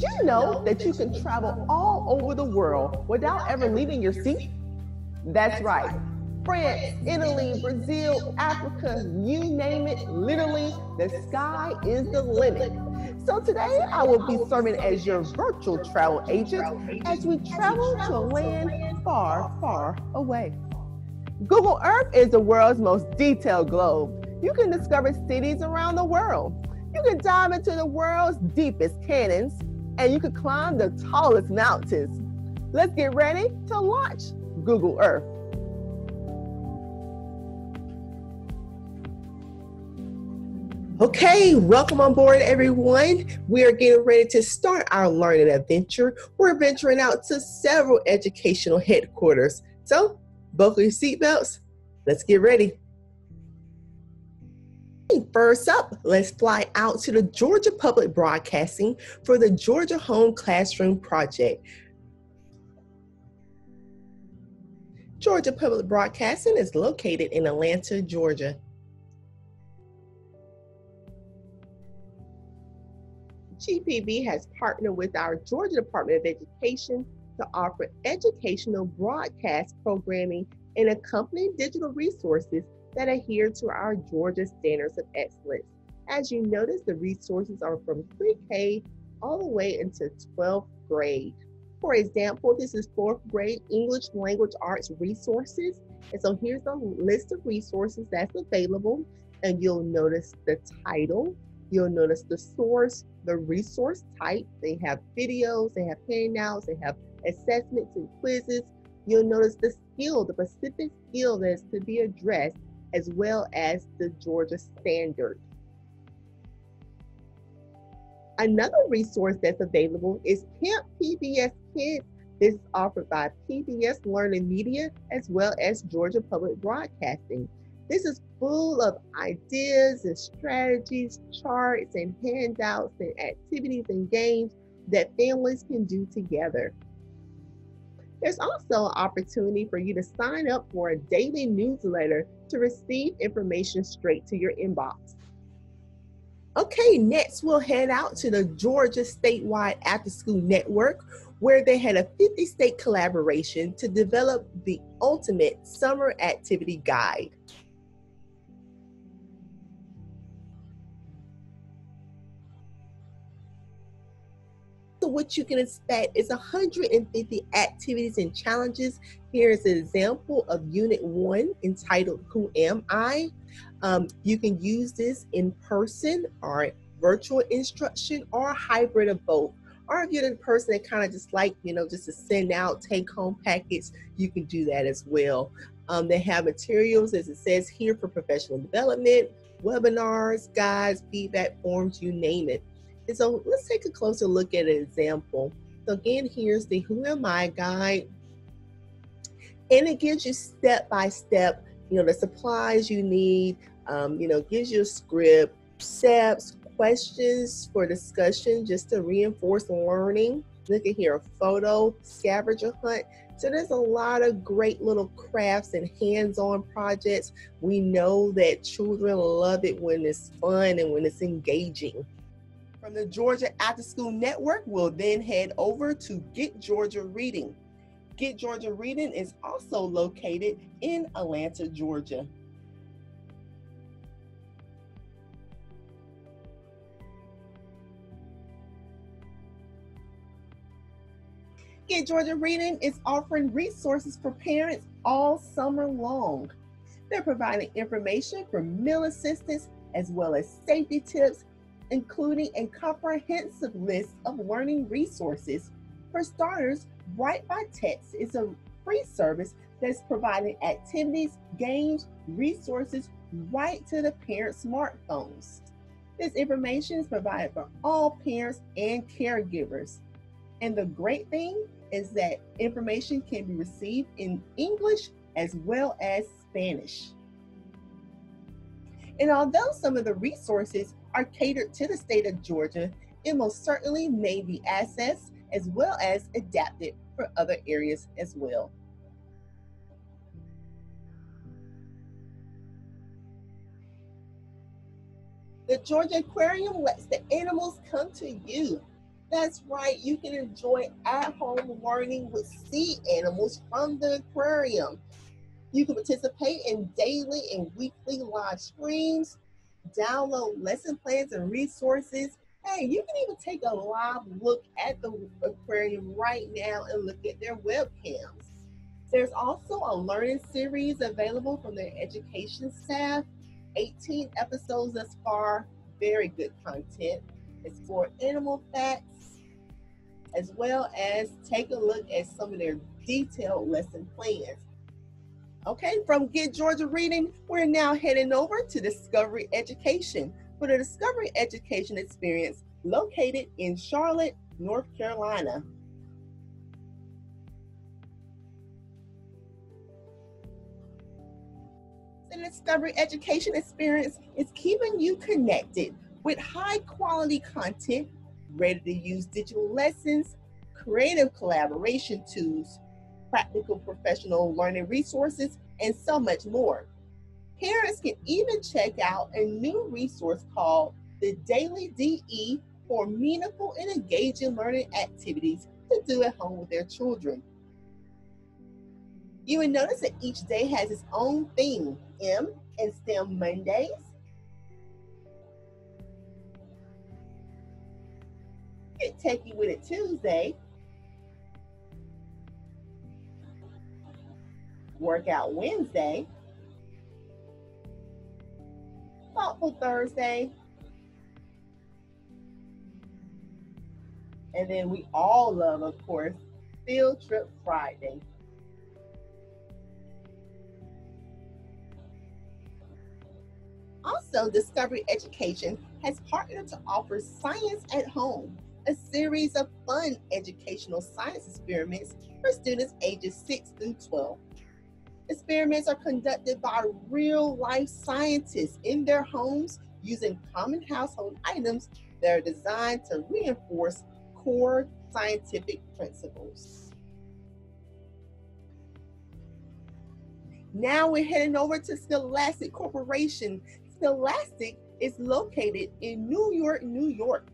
Did you know that you can travel all over the world without ever leaving your seat? That's right. France, Italy, Brazil, Africa, you name it, literally, the sky is the limit. So today I will be serving as your virtual travel agent as we travel to a land far, far away. Google Earth is the world's most detailed globe. You can discover cities around the world. You can dive into the world's deepest canyons and you can climb the tallest mountains. Let's get ready to launch Google Earth. Okay, welcome on board, everyone. We are getting ready to start our learning adventure. We're venturing out to several educational headquarters. So, buckle your seatbelts. Let's get ready. First up, let's fly out to the Georgia Public Broadcasting for the Georgia Home Classroom Project. Georgia Public Broadcasting is located in Atlanta, Georgia. GPB has partnered with our Georgia Department of Education to offer educational broadcast programming and accompanying digital resources that adhere to our Georgia Standards of Excellence. As you notice, the resources are from pre-K all the way into 12th grade. For example, this is fourth grade English language arts resources. And so here's a list of resources that's available. And you'll notice the title, you'll notice the source, the resource type. They have videos, they have handouts, they have assessments and quizzes. You'll notice the skill, the specific skill that's to be addressed, as well as the Georgia Standard. Another resource that's available is Camp PBS Kids. This is offered by PBS Learning Media as well as Georgia Public Broadcasting. This is full of ideas and strategies, charts and handouts and activities and games that families can do together. There's also an opportunity for you to sign up for a daily newsletter to receive information straight to your inbox. Okay, next we'll head out to the Georgia Statewide After School Network, where they had a 50 state collaboration to develop the ultimate summer activity guide. What you can expect is 150 activities and challenges. Here is an example of Unit 1 entitled Who Am I? Um, you can use this in person or virtual instruction or hybrid of both. Or if you're the person that kind of just like, you know, just to send out take home packets, you can do that as well. Um, they have materials, as it says here, for professional development, webinars, guides, feedback forms, you name it. And so let's take a closer look at an example. So again, here's the Who Am I guide. And it gives you step by step, you know, the supplies you need, um, you know, gives you a script, steps, questions for discussion just to reinforce learning. Look at here, a photo, scavenger hunt. So there's a lot of great little crafts and hands-on projects. We know that children love it when it's fun and when it's engaging. From the Georgia After School Network, we'll then head over to Get Georgia Reading. Get Georgia Reading is also located in Atlanta, Georgia. Get Georgia Reading is offering resources for parents all summer long. They're providing information for meal assistance as well as safety tips including a comprehensive list of learning resources. For starters, Bright by Text is a free service that's providing activities, games, resources right to the parents' smartphones. This information is provided for all parents and caregivers. And the great thing is that information can be received in English as well as Spanish. And although some of the resources are catered to the state of Georgia, it most certainly may be accessed as well as adapted for other areas as well. The Georgia Aquarium lets the animals come to you. That's right, you can enjoy at home learning with sea animals from the aquarium. You can participate in daily and weekly live streams, download lesson plans and resources. Hey, you can even take a live look at the aquarium right now and look at their webcams. There's also a learning series available from their education staff. 18 episodes thus far, very good content. It's for animal facts, as well as take a look at some of their detailed lesson plans. Okay, from Get Georgia Reading, we're now heading over to Discovery Education for the Discovery Education Experience located in Charlotte, North Carolina. The Discovery Education Experience is keeping you connected with high quality content, ready to use digital lessons, creative collaboration tools, practical professional learning resources, and so much more. Parents can even check out a new resource called the Daily DE for meaningful and engaging learning activities to do at home with their children. You will notice that each day has its own theme. M and STEM Mondays, Get You With It Tuesday, Workout Wednesday, Thoughtful Thursday, and then we all love, of course, Field Trip Friday. Also, Discovery Education has partnered to offer Science at Home, a series of fun educational science experiments for students ages 6 through 12. Experiments are conducted by real life scientists in their homes using common household items that are designed to reinforce core scientific principles. Now we're heading over to Scholastic Corporation. Scholastic is located in New York, New York.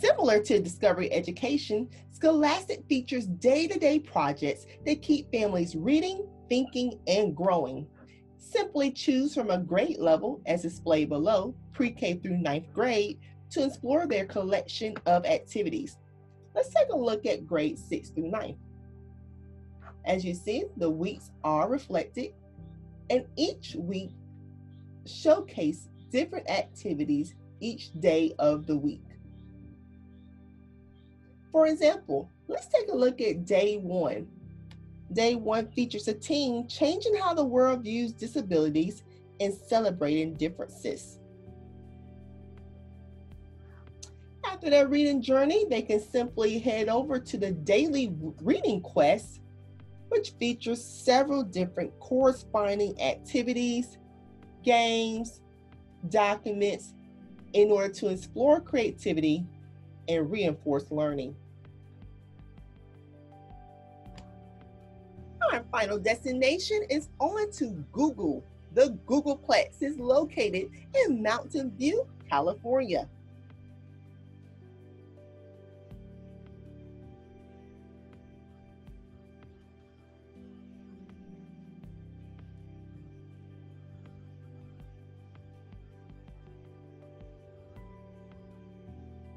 Similar to Discovery Education, Scholastic features day to day projects that keep families reading, thinking, and growing. Simply choose from a grade level, as displayed below, pre K through ninth grade, to explore their collection of activities. Let's take a look at grades 6 through 9. As you see, the weeks are reflected, and each week showcase different activities each day of the week. For example, let's take a look at day one. Day one features a team changing how the world views disabilities and celebrating differences. After their reading journey, they can simply head over to the daily reading quest, which features several different corresponding activities, games, documents in order to explore creativity and reinforce learning. Final destination is on to Google. The Googleplex is located in Mountain View, California.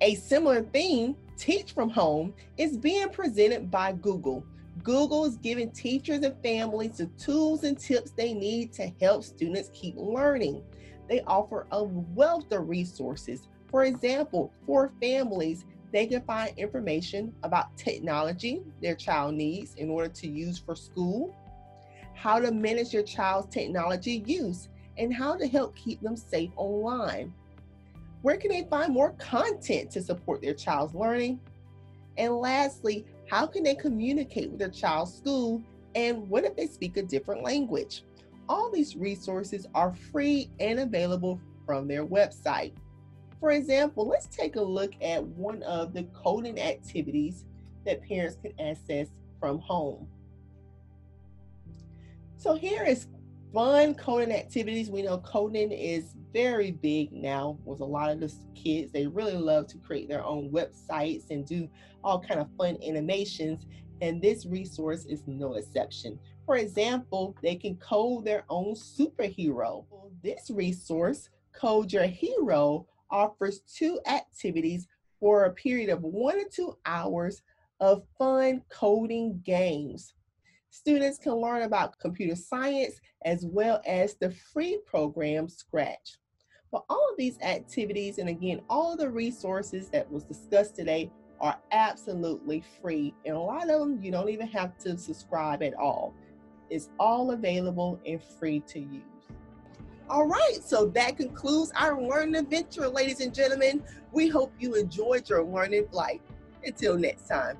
A similar theme, Teach from Home, is being presented by Google. Google is giving teachers and families the tools and tips they need to help students keep learning. They offer a wealth of resources. For example, for families, they can find information about technology their child needs in order to use for school, how to manage your child's technology use, and how to help keep them safe online. Where can they find more content to support their child's learning? And lastly, how can they communicate with their child's school? And what if they speak a different language? All these resources are free and available from their website. for example, let's take a look at one of the coding activities that parents can access from home. So here is fun coding activities. We know coding is very big now with a lot of the kids. They really love to create their own websites and do all kind of fun animations. And this resource is no exception. For example, they can code their own superhero. This resource, Code Your Hero, offers two activities for a period of one to two hours of fun coding games. Students can learn about computer science as well as the free program Scratch. But all of these activities, and again, all the resources that was discussed today are absolutely free. And a lot of them, you don't even have to subscribe at all. It's all available and free to use. All right, so that concludes our learning adventure, ladies and gentlemen. We hope you enjoyed your learning flight. Until next time.